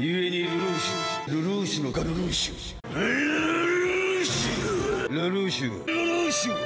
ゆえにルルーシュルルーシュのガルルーシュルルーシュ。ルルーシュ。ルルーシュ。